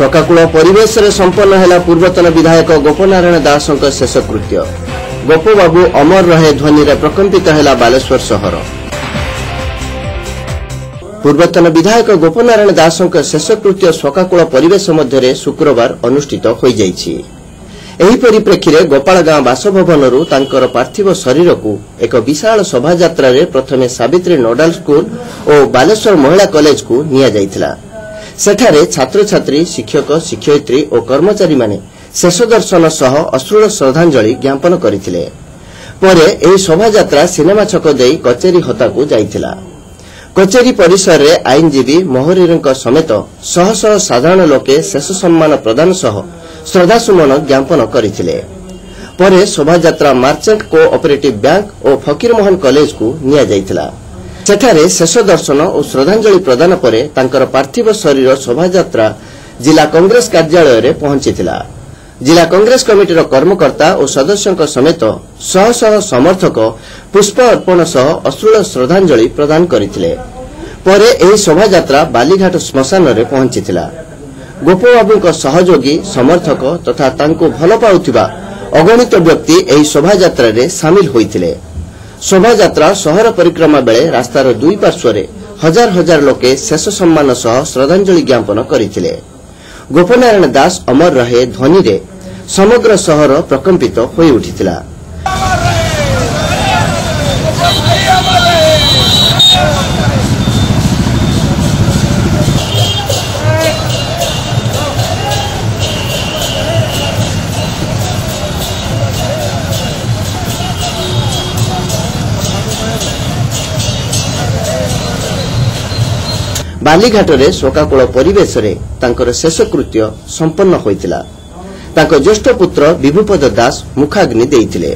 ଶୋକାକୁଳ ପରିବେଶରେ ସମ୍ପନ୍ନ ହେଲା ପୂର୍ବତନ ବିଧାୟକ ଗୋପନାରାୟଣ ଦାସଙ୍କ ଶେଷକୃତ୍ୟ ଗୋପବାବୁ ଅମର ରହେ ଧ୍ୱନିରେ ପ୍ରକମ୍ପିତ ହେଲା ବାଲେଶ୍ୱର ସହର। ପୂର୍ବତନ ବିଧାୟକ ଗୋପନାରାୟଣ ଦାସଙ୍କ ଶେଷକୃତ୍ୟ ଶୋକାକୁଳ ପରିବେଶ ମଧ୍ୟରେ ଶୁକ୍ରବାର ଅନୁଷ୍ଠିତ ହୋଇଯାଇଛି। ଏହି ପରିପ୍ରେକ୍ଷୀରେ ଗୋପାଳଗାଁ ବାସଭବନରୁ ତାଙ୍କର ପାର୍ଥିବ ଶରୀରକୁ ଏକ ବିଶାଳ ଶୋଭାଯାତ୍ରାରେ ପ୍ରଥମେ ସାବିତ୍ରୀ ନୋଡାଲ ସ୍କୁଲ ଓ ବାଲେଶ୍ୱର ମହିଳା କଲେଜକୁ ନିଆଯାଇଥିଲା। ସେଠାରେ ଛାତ୍ରଛାତ୍ରୀ ଶିକ୍ଷକ ଶିକ୍ଷୟିତ୍ରୀ ଓ କର୍ମଚାରୀମାନେ ଶେଷ ଦର୍ଶନ ସହ ଅଶ୍ରୁଳ ଶ୍ରଦ୍ଧାଞ୍ଜଳି ଜ୍ଞାପନ କରିଥିଲେ। ପରେ ଏହି ଶୋଭାଯାତ୍ରା ସିନେମା ଛକ ଦେଇ କଚେରୀ ହତାକୁ ଯାଇଥିଲା। କଚେରୀ ପରିସରରେ ଆଇନଜୀବୀ ମହୋରୀରଙ୍କ ସମେତ ଶହ ଶହ ସାଧାରଣ ଲୋକେ ଶେଷ ସମ୍ମାନ ପ୍ରଦାନ ସହ ଶ୍ରଦ୍ଧାସୁମନ ଜ୍ଞାପନ କରିଥିଲେ। ପରେ ଶୋଭାଯାତ୍ରା ମାର୍ଚେଣ୍ଟ କୋ ଅପରେଟିଭ୍ ବ୍ୟାଙ୍କ ଓ ଫକୀରମୋହନ କଲେଜକୁ ନିଆଯାଇଥିଲା। ସେଠାରେ ଶେଷ ଦର୍ଶନ ଓ ଶ୍ରଦ୍ଧାଞ୍ଜଳି ପ୍ରଦାନ ପରେ ତାଙ୍କର ପାର୍ଥିବ ଶରୀର ଶୋଭାଯାତ୍ରା ଜିଲ୍ଲା କଂଗ୍ରେସ କାର୍ଯ୍ୟାଳୟରେ ପହଞ୍ଚିଥିଲା। ଜିଲ୍ଲା କଂଗ୍ରେସ କମିଟିର କର୍ମକର୍ତ୍ତା ଓ ସଦସ୍ୟଙ୍କ ସମେତ ଶହ ଶହ ସମର୍ଥକ ପୁଷ୍ପ ଅର୍ପଣ ସହ ଅଶ୍ରୁଳ ଶ୍ରଦ୍ଧାଞ୍ଜଳି ପ୍ରଦାନ କରିଥିଲେ। ପରେ ଏହି ଶୋଭାଯାତ୍ରା ବାଲିଘାଟ ଶ୍ମଶାନରେ ପହଞ୍ଚିଥିଲା। ଗୋପବାବୁଙ୍କ ସହଯୋଗୀ ସମର୍ଥକ ତଥା ତାଙ୍କୁ ଭଲ ପାଉଥିବା ଅଗଣିତ ବ୍ୟକ୍ତି ଏହି ଶୋଭାଯାତ୍ରାରେ ସାମିଲ ହୋଇଥିଲେ। ଶୋଭାଯାତ୍ରା ସହର ପରିକ୍ରମା ବେଳେ ରାସ୍ତାର ଦୁଇ ପାର୍ଶ୍ୱରେ ହଜାର ହଜାର ଲୋକେ ଶେଷ ସମ୍ମାନ ସହ ଶ୍ରଦ୍ଧାଞ୍ଜଳି ଜ୍ଞାପନ କରିଥିଲେ। ଗୋପନାରାୟଣ ଦାସ ଅମର ରହେ ଧ୍ୱନିରେ ସମଗ୍ର ସହର ପ୍ରକମ୍ପିତ ହୋଇଉଠିଥିଲା। ବାଲିଘାଟରେ ଶୋକାକୁଳ ପରିବେଶରେ ତାଙ୍କର ଶେଷକୃତ୍ୟ ସମ୍ପନ୍ନ ହୋଇଥିଲା। ତାଙ୍କ ଜ୍ୟେଷ୍ଠ ପୁତ୍ର ବିଭୁପଦ ଦାସ ମୁଖାଗ୍ନି ଦେଇଥିଲେ।